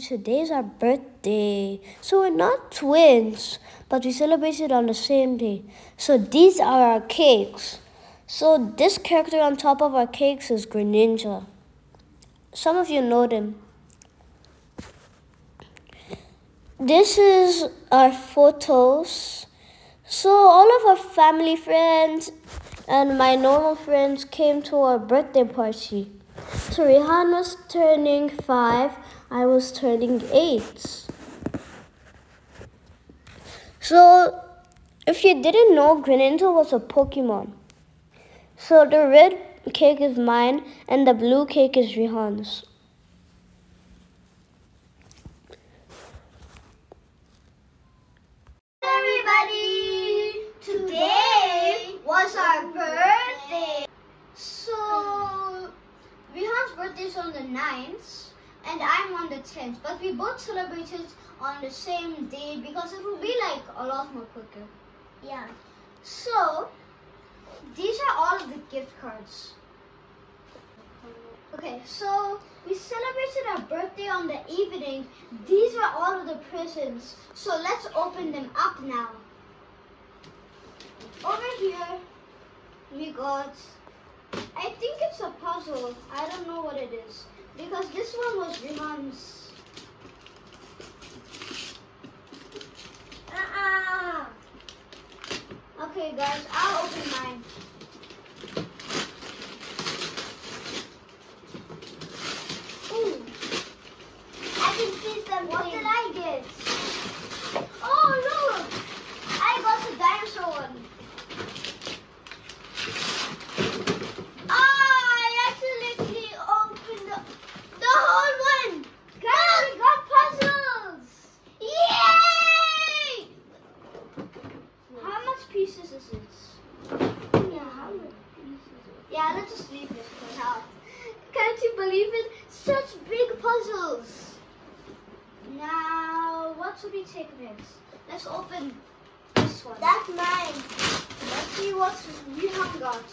today's our birthday. So we're not twins, but we celebrated on the same day. So these are our cakes. So this character on top of our cakes is Greninja. Some of you know them. This is our photos. So all of our family friends and my normal friends came to our birthday party. So Rihaan was turning five, I was turning eight. So if you didn't know, Greninja was a Pokemon. So the red cake is mine and the blue cake is Rihaan's. everybody! Today was our birthday. So, Rihaan's birthday is on the 9th and I'm on the 10th. But we both celebrated on the same day because it will be like a lot more quicker. Yeah. So, these are all the gift cards. Okay, so we celebrated our birthday on the evening. These are all of the presents. So let's open them up now. Over here, we got, I think it's a puzzle. I don't know what it is. Because this one was Rihaan's. Uh-uh. Okay guys, I'll open mine. Ooh. I can see something. What did I get? Oh look! I got the dinosaur one. Ah, I accidentally opened the, the whole one. Guys, we got puzzles. Yay! How much pieces is this? Yeah, how much pieces? Yeah, let's just leave this for now. Can't believe it? Such big puzzles. Now, what should we take next? Let's open this one. That's mine. Let's see what we have got.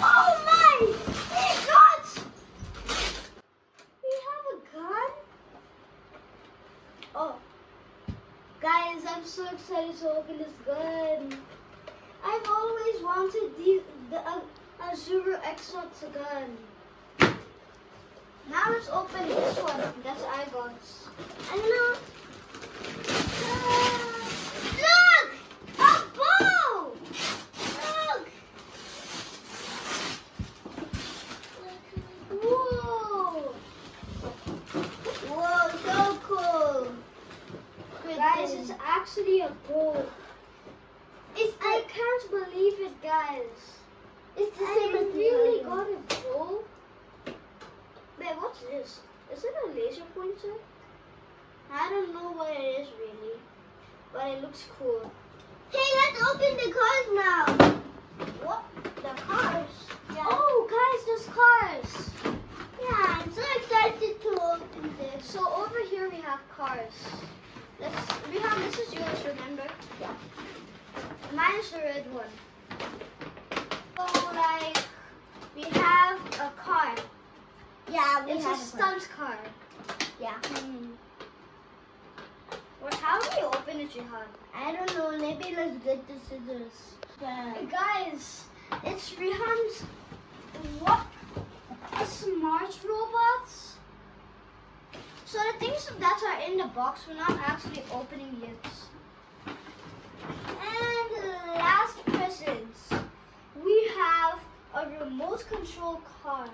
Oh my! We got! We have a gun? Oh. Guys, I'm so excited to open this gun. I've always wanted the, the uh, Azure Xbox gun. Now let's open this one that I got. And look! Ah, look! A bow! Look! Whoa! Whoa, so cool! Guys, it's actually a bow. It's I can't believe it, guys. It's the same as really got a bow. Wait, what's this? Is it a laser pointer? I don't know what it is really, but it looks cool. Hey, let's open the cars now. What? The cars? Yeah. Oh, guys, there's cars. Yeah, I'm so excited to open this. So over here we have cars. Let's. Rihaan, this is yours. Remember? Yeah. Mine is the red one. So like we have a car. Yeah, we it's have a stunt car. Yeah. Mm. Well, how do you open it, Rihaan? I don't know. Maybe let's get the scissors. Hey guys, it's Rihaan's what? Smart robots. So the things that are in the box we're not actually opening yet. And last presents, we have a remote control car.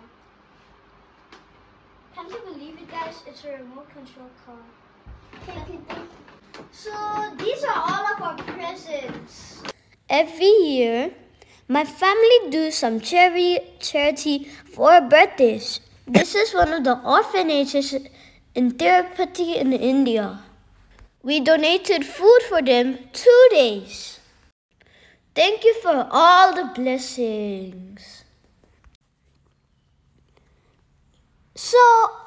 Can't you believe it, guys? It's a remote control car. So these are all of our presents. Every year, my family do some charity charity for birthdays. This is one of the orphanages in Tirupati in India. We donated food for them two days. Thank you for all the blessings. So,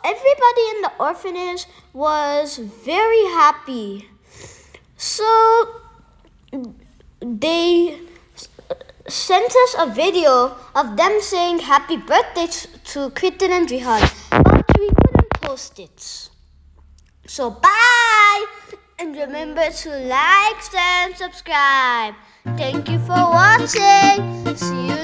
everybody in the orphanage was very happy. So, they sent us a video of them saying happy birthday to Kritin and Rihaan, but we couldn't post post-its. So bye! And remember to like, and subscribe. Thank you for watching. See you